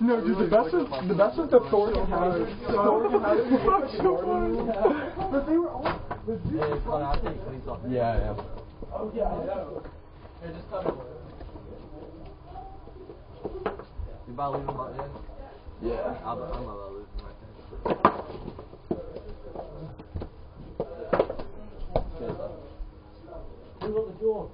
No, dude, the best is the best is the Thornton Hazard. Thornton Hazard was so funny. But they were all. The dude, Hey, Connor, I think take your off. yeah, yeah. Oh, yeah, I know. Here, just cut it. You about losing my head? Yeah. I'm, I'm about losing my head. right there. Who the door?